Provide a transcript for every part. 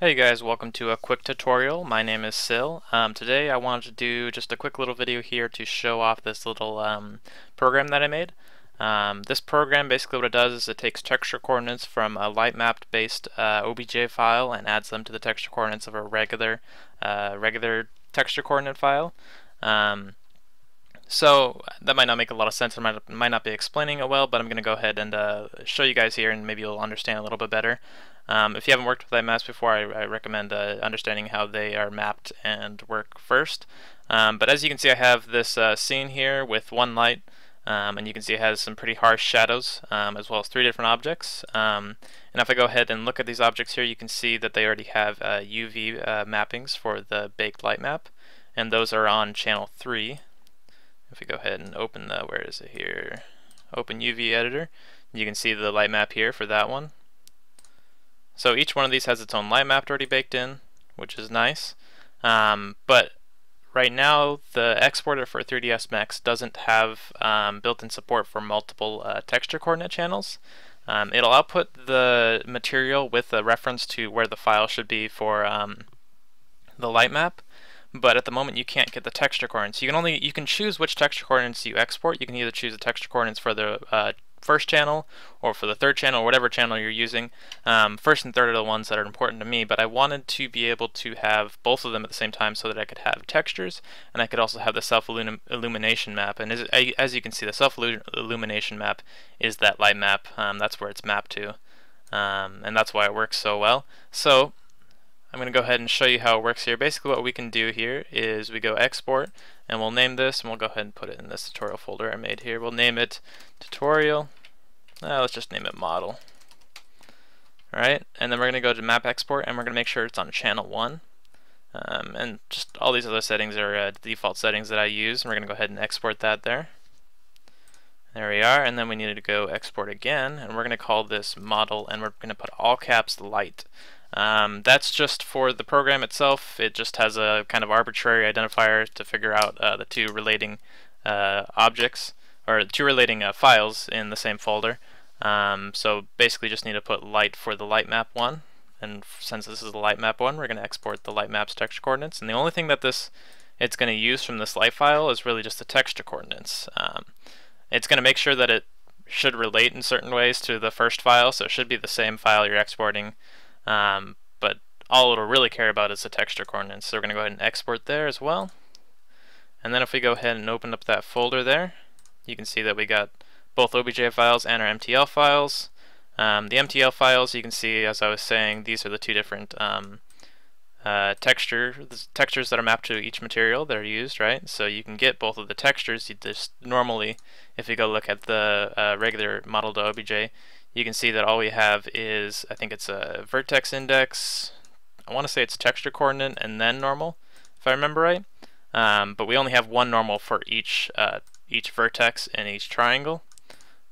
Hey guys, welcome to a quick tutorial. My name is Sil. Um, today I wanted to do just a quick little video here to show off this little um, program that I made. Um, this program basically what it does is it takes texture coordinates from a light mapped based uh, OBJ file and adds them to the texture coordinates of a regular uh, regular texture coordinate file. Um, so that might not make a lot of sense. I might, might not be explaining it well, but I'm going to go ahead and uh, show you guys here and maybe you'll understand a little bit better. Um, if you haven't worked with lightmaps before, I, I recommend uh, understanding how they are mapped and work first. Um, but as you can see, I have this uh, scene here with one light, um, and you can see it has some pretty harsh shadows, um, as well as three different objects. Um, and if I go ahead and look at these objects here, you can see that they already have UV uh, uh, mappings for the baked light map, and those are on channel 3. If we go ahead and open the, where is it here, open UV editor, you can see the light map here for that one. So each one of these has its own light map already baked in, which is nice. Um, but right now, the exporter for 3ds Max doesn't have um, built-in support for multiple uh, texture coordinate channels. Um, it'll output the material with a reference to where the file should be for um, the light map, but at the moment you can't get the texture coordinates. You can only you can choose which texture coordinates you export. You can either choose the texture coordinates for the uh, first channel or for the third channel or whatever channel you're using. Um, first and third are the ones that are important to me, but I wanted to be able to have both of them at the same time so that I could have textures and I could also have the self-illumination map. And as, as, you can see, the self-illumination map is that light map. Um, that's where it's mapped to. Um, and that's why it works so well. So I'm going to go ahead and show you how it works here. Basically what we can do here is we go export and we'll name this and we'll go ahead and put it in this tutorial folder I made here. We'll name it tutorial. Uh, let's just name it model. Alright, and then we're going to go to map export and we're going to make sure it's on channel 1. Um, and just all these other settings are uh, default settings that I use and we're going to go ahead and export that there. There we are, and then we need to go export again, and we're going to call this model, and we're going to put all caps light. Um, that's just for the program itself. It just has a kind of arbitrary identifier to figure out uh, the two relating uh, objects or two relating uh, files in the same folder. Um, so basically just need to put light for the light map one and since this is the light map one we're going to export the light map's texture coordinates and the only thing that this it's going to use from this light file is really just the texture coordinates. Um, it's going to make sure that it should relate in certain ways to the first file so it should be the same file you're exporting um, but all it'll really care about is the texture coordinates. So we're going to go ahead and export there as well. And then if we go ahead and open up that folder there, you can see that we got both OBJ files and our MTL files. Um, the MTL files, you can see, as I was saying, these are the two different um, uh, texture textures that are mapped to each material that are used, right? So you can get both of the textures. You just normally, if you go look at the uh, regular model.obj, you can see that all we have is, I think it's a vertex index, I want to say it's texture coordinate and then normal, if I remember right. Um, but we only have one normal for each uh, each vertex in each triangle.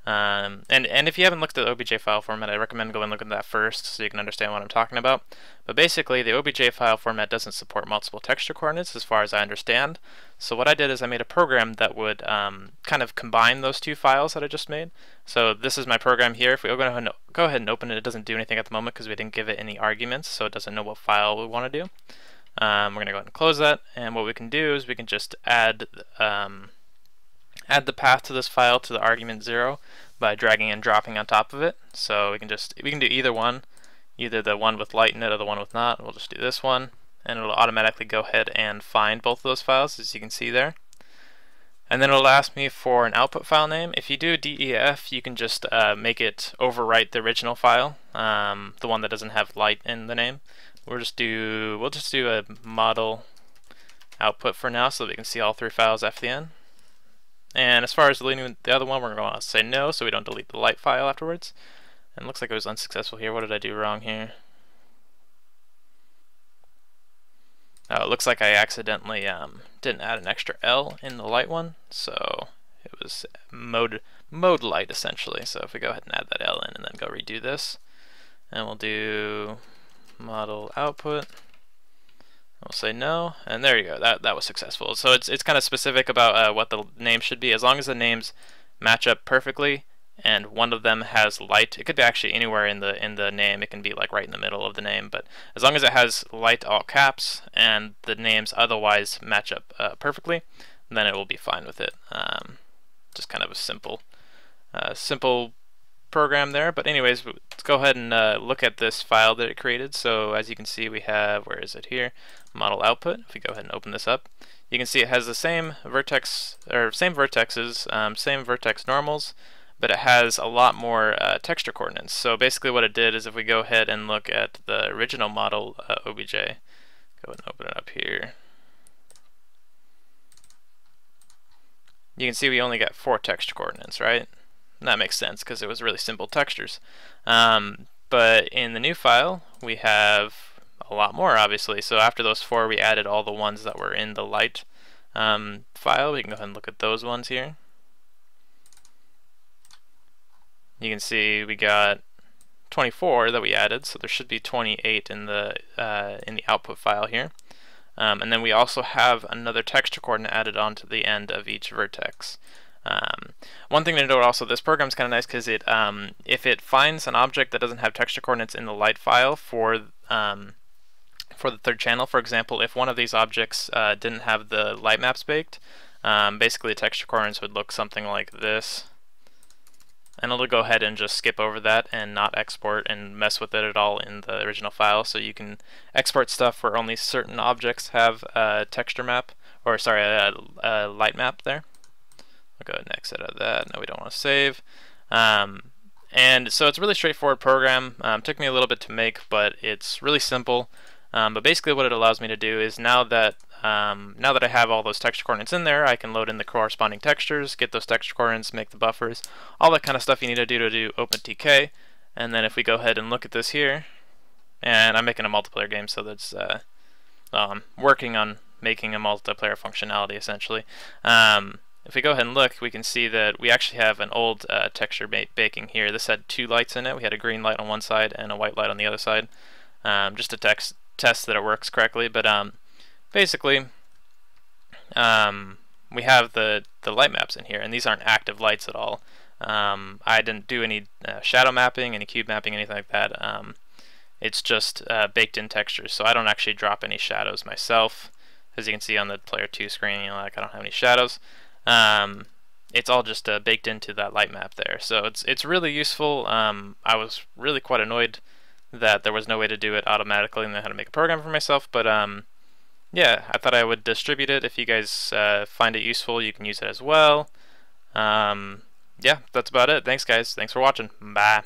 Um, and, and if you haven't looked at the OBJ file format, I recommend going and look at that first so you can understand what I'm talking about. But basically, the OBJ file format doesn't support multiple texture coordinates as far as I understand. So what I did is I made a program that would um, kind of combine those two files that I just made. So this is my program here. If we go ahead and, go ahead and open it, it doesn't do anything at the moment because we didn't give it any arguments, so it doesn't know what file we want to do. Um, we're going to go ahead and close that, and what we can do is we can just add um, add the path to this file to the argument 0 by dragging and dropping on top of it. So we can just we can do either one, either the one with light in it or the one with not. We'll just do this one, and it'll automatically go ahead and find both of those files, as you can see there. And then it'll ask me for an output file name. If you do DEF, you can just uh, make it overwrite the original file, um, the one that doesn't have light in the name. We'll just do we'll just do a model output for now, so that we can see all three files after the end. And as far as deleting the other one, we're going to say no so we don't delete the light file afterwards. And looks like it was unsuccessful here. What did I do wrong here? Oh, it looks like I accidentally um, didn't add an extra L in the light one, so it was mode mode light essentially. So if we go ahead and add that L in and then go redo this, and we'll do model output. We'll say no, and there you go. That that was successful. So it's it's kind of specific about uh, what the name should be. As long as the names match up perfectly and one of them has light. It could be actually anywhere in the in the name. It can be like right in the middle of the name, but as long as it has light all caps and the names otherwise match up uh, perfectly, then it will be fine with it. Um, just kind of a simple, uh, simple program there. But anyways, let's go ahead and uh, look at this file that it created. So as you can see, we have where is it here? Model output. If we go ahead and open this up, you can see it has the same vertex or same vertexes, um, same vertex normals but it has a lot more uh, texture coordinates. So basically what it did is if we go ahead and look at the original model uh, OBJ, go ahead and open it up here. You can see we only got four texture coordinates, right? That makes sense because it was really simple textures. Um, but in the new file, we have a lot more, obviously. So after those four, we added all the ones that were in the light um, file. We can go ahead and look at those ones here. you can see we got 24 that we added, so there should be 28 in the uh, in the output file here. Um, and then we also have another texture coordinate added onto the end of each vertex. Um, one thing to note also, this program is kind of nice because it, um, if it finds an object that doesn't have texture coordinates in the light file for um, for the third channel, for example, if one of these objects uh, didn't have the light maps baked, um, basically the texture coordinates would look something like this. And it'll go ahead and just skip over that and not export and mess with it at all in the original file. So you can export stuff where only certain objects have a texture map or sorry a, a light map there I'll go ahead and exit out of that no we don't want to save um, and so it's a really straightforward program um, took me a little bit to make but it's really simple um, but basically what it allows me to do is now that um, now that I have all those texture coordinates in there, I can load in the corresponding textures, get those texture coordinates, make the buffers, all that kind of stuff you need to do to do OpenTK. And then if we go ahead and look at this here, and I'm making a multiplayer game, so that's uh, um, working on making a multiplayer functionality essentially. Um, if we go ahead and look, we can see that we actually have an old uh, texture ba baking here. This had two lights in it. We had a green light on one side and a white light on the other side, um, just to text, test that it works correctly. But um, basically, um, we have the, the light maps in here, and these aren't active lights at all. Um, I didn't do any uh, shadow mapping, any cube mapping, anything like that. Um, it's just uh, baked in textures, so I don't actually drop any shadows myself. As you can see on the player 2 screen, you know, like I don't have any shadows. Um, it's all just uh, baked into that light map there. So it's it's really useful. Um, I was really quite annoyed that there was no way to do it automatically and I had to make a program for myself, but um, yeah, I thought I would distribute it. If you guys uh, find it useful, you can use it as well. Um, yeah, that's about it. Thanks, guys. Thanks for watching. Bye.